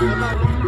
Bye.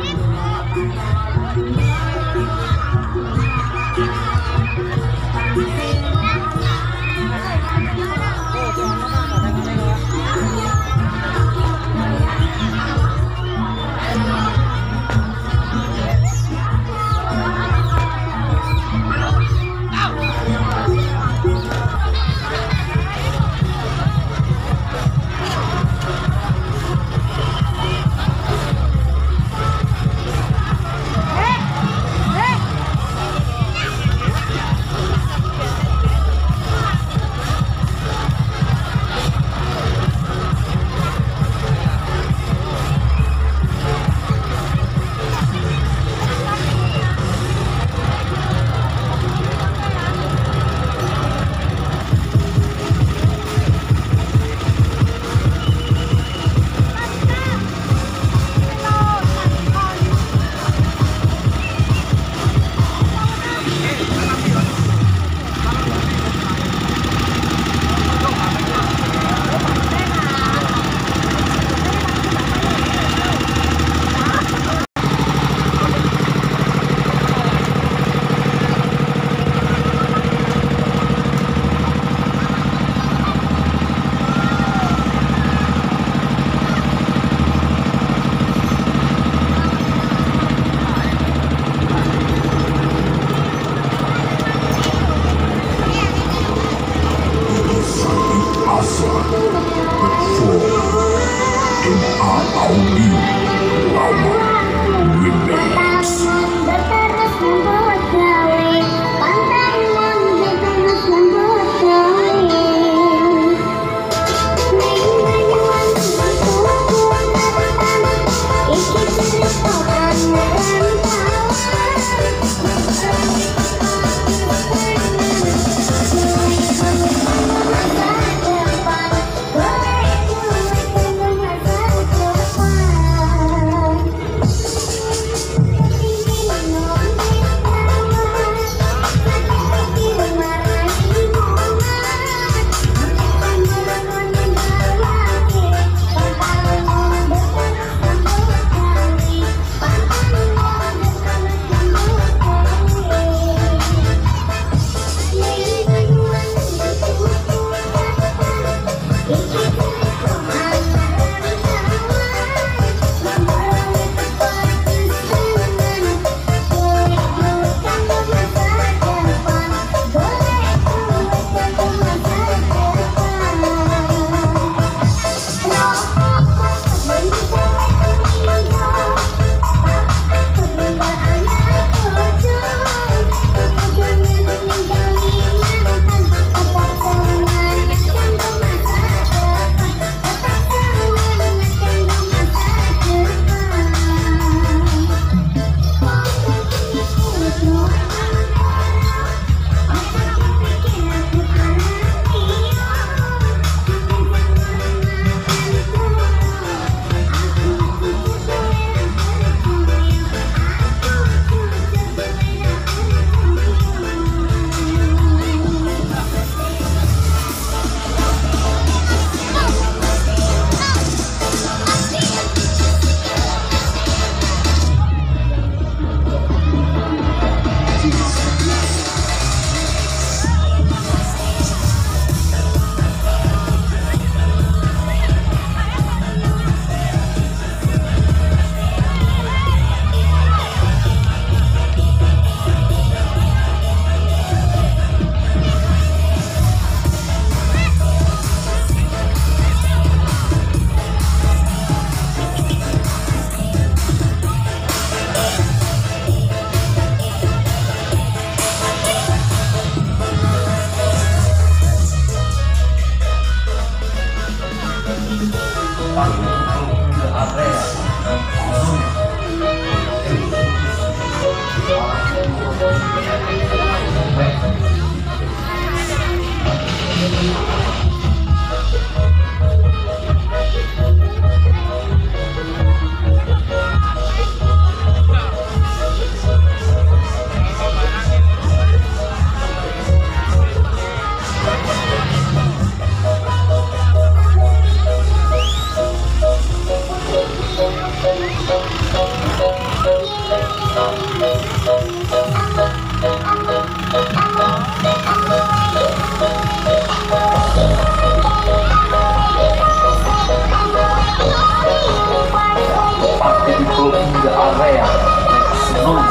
Mãos,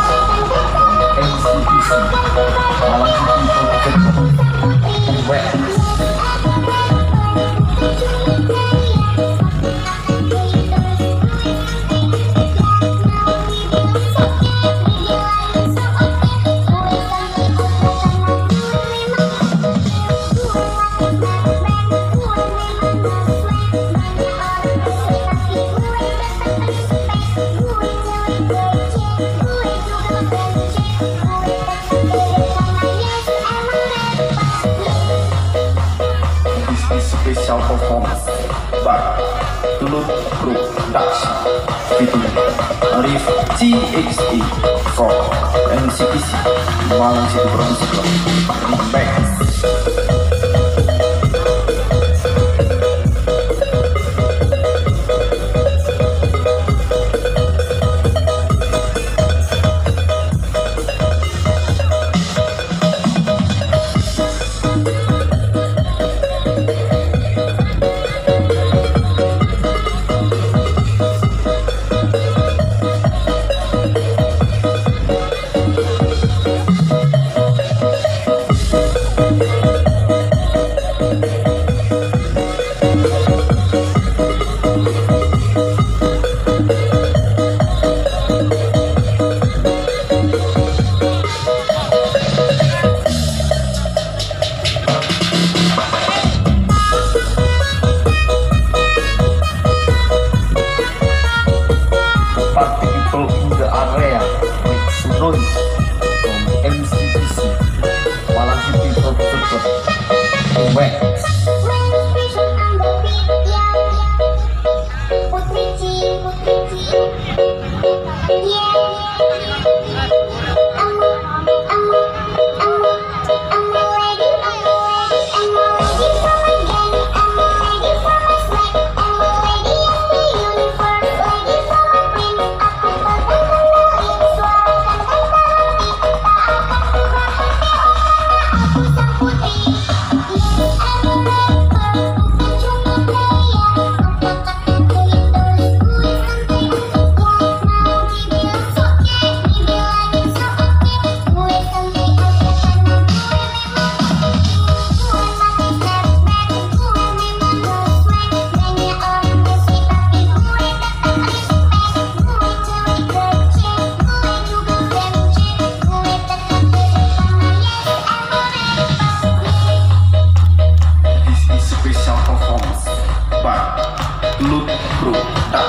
MC é Rissi. special performance by Tulut Group Production featuring Arif CXE from NCPC Malang City Production Remix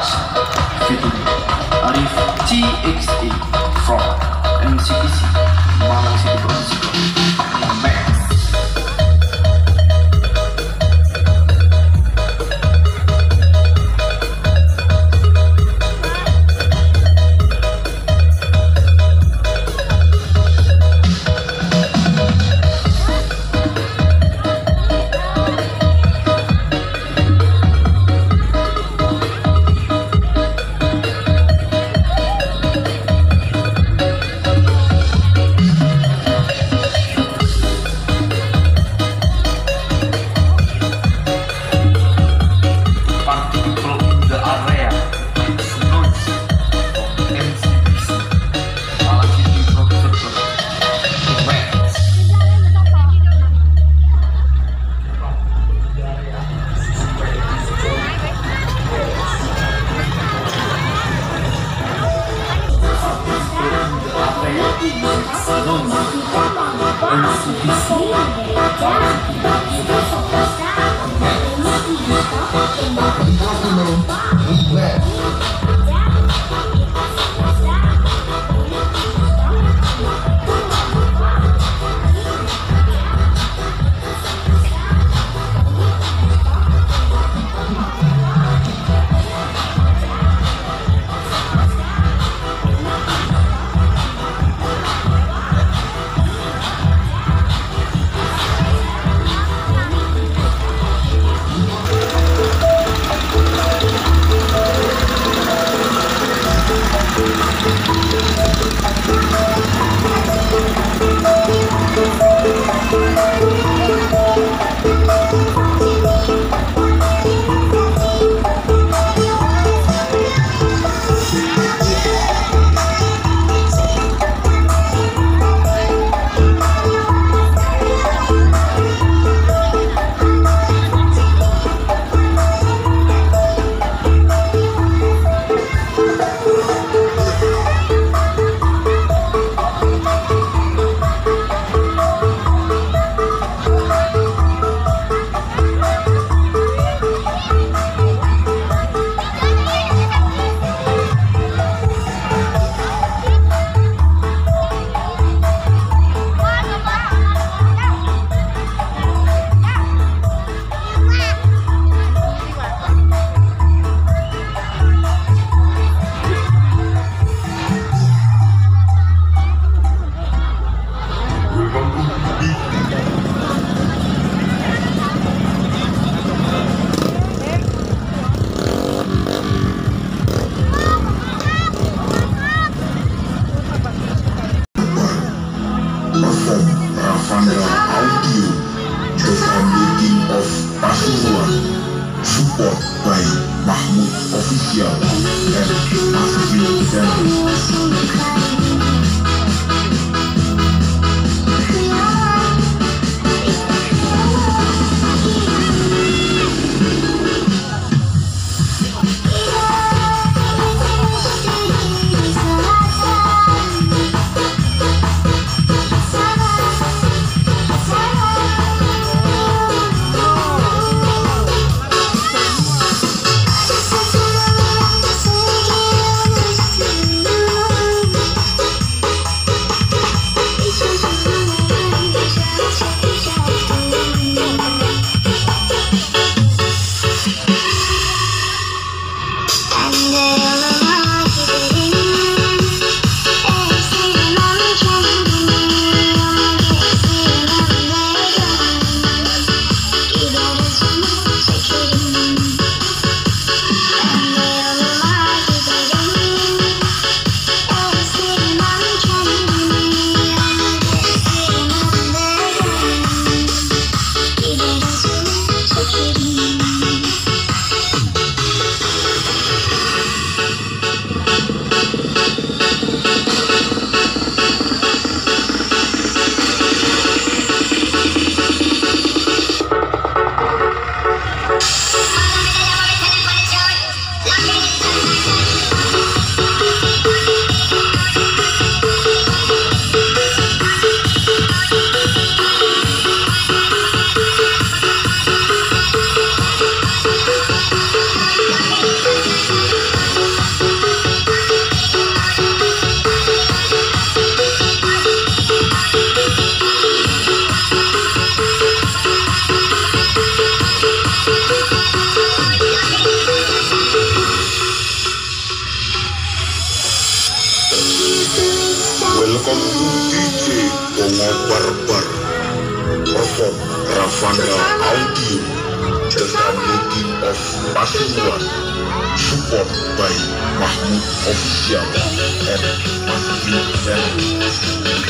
Fito To DJ Bongo Barbar Perform Ravanda Audio The Founding of Pasuruan. Support by Mahmud Official and Masjid Channel